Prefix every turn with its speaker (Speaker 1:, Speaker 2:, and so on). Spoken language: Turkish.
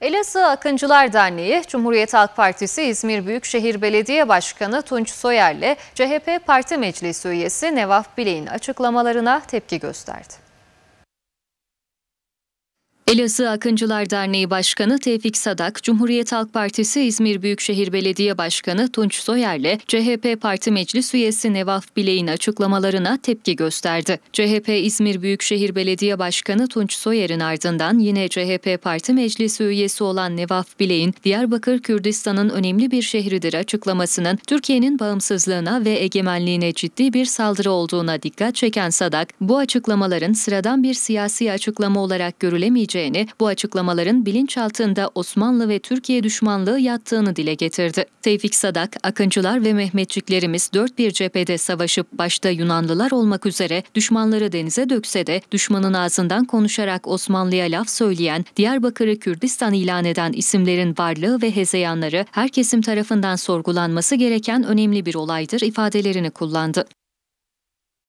Speaker 1: Elazığ Akıncılar Derneği, Cumhuriyet Halk Partisi İzmir Büyükşehir Belediye Başkanı Tunç Soyer'le CHP Parti Meclisi üyesi Nevaf Bilek'in açıklamalarına tepki gösterdi. Elazığ Akıncılar Derneği Başkanı Tevfik Sadak, Cumhuriyet Halk Partisi İzmir Büyükşehir Belediye Başkanı Tunç Soyer'le CHP Parti Meclis üyesi Nevaf Bilek'in açıklamalarına tepki gösterdi. CHP İzmir Büyükşehir Belediye Başkanı Tunç Soyer'in ardından yine CHP Parti Meclisi üyesi olan Nevaf Bilek'in Diyarbakır Kürdistan'ın önemli bir şehridir açıklamasının Türkiye'nin bağımsızlığına ve egemenliğine ciddi bir saldırı olduğuna dikkat çeken Sadak, bu açıklamaların sıradan bir siyasi açıklama olarak görülemeyeceğini edileceğini, bu açıklamaların bilinçaltında Osmanlı ve Türkiye düşmanlığı yattığını dile getirdi. Tevfik Sadak, Akıncılar ve Mehmetçiklerimiz dört bir cephede savaşıp başta Yunanlılar olmak üzere düşmanları denize dökse de düşmanın ağzından konuşarak Osmanlı'ya laf söyleyen, Diyarbakır'ı Kürdistan ilan eden isimlerin varlığı ve hezeyanları her kesim tarafından sorgulanması gereken önemli bir olaydır ifadelerini kullandı.